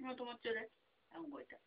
今止まっちゃうね。あ、動いた。